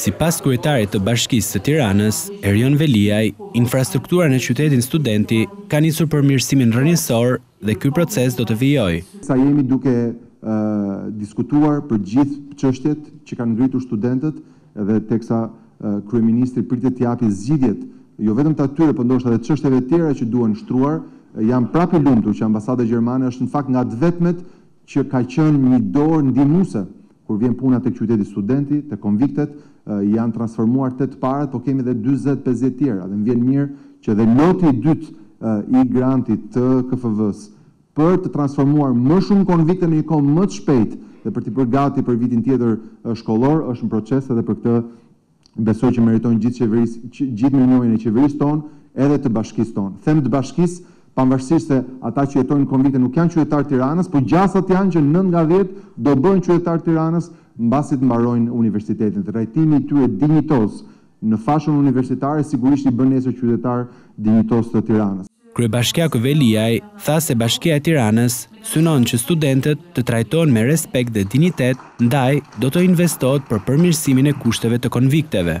Sipas kryetarit të bashkisë së Tiranës, Erion Veliaj, infrastruktura në Qytetin Studenti ka nisur përmirësimin rrënjësor dhe ky proces do të vijojë. Sa jemi duke diskutuar për gjithë çështjet që kanë ngritur studentët, Dhe teksa kryeministri pritet t'i japë zgjidhjet jo vetëm të atyre, por ndoshta edhe çështjeve të tjera që duhen shtruar, jam prapë i lumtur që ambasada gjermane është në fakt nga të vetmet që ka qenë një dorë ndihmuese kur vjen puna tek Qyteti Studenti, te konviktet, janë transformuar tetë të parët, po kemi edhe dyzet, pesëdhjetë tjera dhe më vjen mirë që dhe loti i dytë i grantit të KFV-së për të transformuar më shumë konvikte në një kohë më të shpejtë dhe për t'i përgatitur për vitin tjetër shkollor, është në proces edhe për këtë besoj që meritojnë gjithë qeverisë, gjithë mirënjohjen e qeverisë tonë edhe të bashkisë tonë. Them të bashkisë, pavarësisht se ata që jetojnë në konvikte nuk janë qytetarë të Tiranës, po gjasat janë që nëntë nga dhjetë do bëhen qytetarë të Tiranës mbasi të mbarojnë universitetin. Trajtimi i tyre dinjitoz Në fashën universitare sigurisht i bën nesër qytetarë dinjitozë të Tiranës. Kryebashkiaku Veliaj tha se Bashkia e Tiranës synon që studentët të trajtohen me respekt dhe dinjitet, ndaj do të investohet për përmirësimin e kushteve të konvikteve.